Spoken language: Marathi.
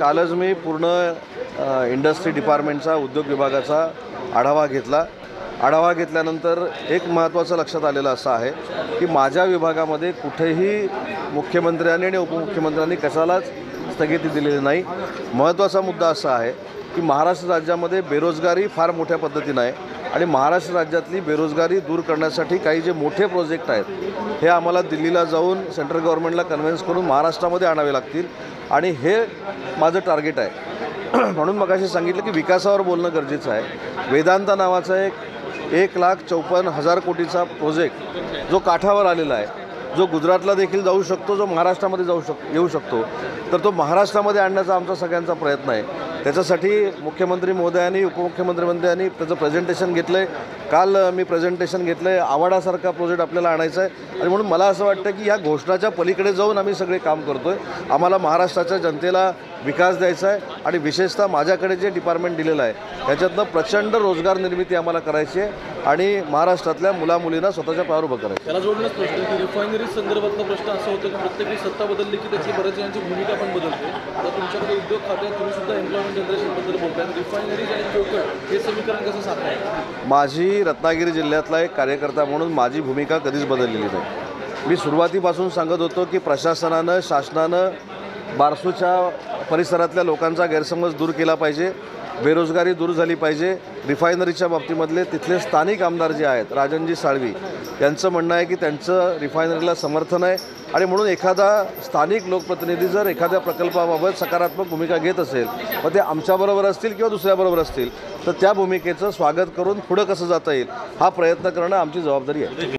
कालच मी पूर्ण इंडस्ट्री डिपार्टमेंटचा उद्योग विभागाचा आढावा घेतला. आढावा घेतल्यानंतर एक महत्त्वाचं लक्षात आलेलं असं आहे की माझ्या विभागामध्ये कुठेही मुख्यमंत्र्यांनी आणि उपमुख्यमंत्र्यांनी कशालाच स्थगिती दिलेली नाही. महत्त्वाचा मुद्दा असा आहे की महाराष्ट्र राज्यामध्ये बेरोजगारी फार मोठ्या पद्धतीनं आहे आणि महाराष्ट्र राज्यातली बेरोजगारी दूर करण्यासाठी काही जे मोठे प्रोजेक्ट आहेत हे आम्हाला दिल्लीला जाऊन सेंट्रल गव्हर्नमेंटला कन्व्हिन्स करून महाराष्ट्रामध्ये आणावे लागतील. आणि हे माझं टार्गेट आहे. म्हणून मग असे सांगितलं की विकासावर बोलणं गरजेचं आहे. वेदांता नावाचा एक एक लाख चौपन्न हजार कोटीचा प्रोजेक्ट जो काठावर आलेला आहे जो गुजरातला देखील जाऊ शकतो जो महाराष्ट्रामध्ये जाऊ शक येऊ शकतो तर तो महाराष्ट्रामध्ये आणण्याचा आमचा सगळ्यांचा प्रयत्न आहे. त्याच्यासाठी मुख्यमंत्री महोदयांनी उपमुख्यमंत्री महोदयांनी त्याचं प्रेझेंटेशन घेतलं आहे काल मी प्रेझेंटेशन घेतलं आहे आवाडासारखा प्रोजेक्ट आपल्याला आणायचा आहे. आणि म्हणून मला असं वाटतं की या घोषणाच्या पलीकडे जाऊन आम्ही सगळे काम करतो आहे आम्हाला महाराष्ट्राच्या जनतेला विकास द्यायचा आहे आणि विशेषतः माझ्याकडे जे डिपार्टमेंट दिलेलं आहे त्याच्यातनं प्रचंड रोजगार निर्मिती आम्हाला करायची आहे. आणि महाराष्ट्रातल्या मुलामुलींना स्वतःच्या पायावर उभं करायचं. त्याला जोडूनच प्रश्न की रिफायनरी संदर्भातला प्रश्न असा होतो की प्रत्येक सत्ता बदलली की त्याची बऱ्याच जणांची भूमिका पण बदलते. आता तुमच्याकडे उद्योग खात्यात तुम्ही सुद्धा एम्प्लॉयमेंट जनरेशनबद्दल बोलताय. रिफायनरीज आणि कोकण हे समीकरण कसं साधताय माझी रत्नागिरी जिल्ह्यातला एक कार्यकर्ता म्हणून माझी भूमिका कधीच बदललेली नाही. मी सुरुवातीपासून सांगत होतो की प्रशासनानं शासनानं बारसूच्या परिसरातल्या लोकांचा गैरसमज दूर केला पाहिजे. बेरोजगारी दूर झाली पाहिजे. रिफायनरीच्या बाबतीमधले तिथले स्थानिक आमदार जे आहेत राजनजी साळवी यांचं म्हणणं आहे की त्यांचं रिफायनरीला समर्थन आहे. आणि म्हणून एखादा स्थानिक लोकप्रतिनिधी जर एखाद्या प्रकल्पाबाबत सकारात्मक भूमिका घेत असेल मग ते आमच्याबरोबर असतील किंवा दुसऱ्याबरोबर असतील तर त्या भूमिकेचं स्वागत करून पुढं कसं जाता येईल हा प्रयत्न करणं आमची जबाबदारी आहे.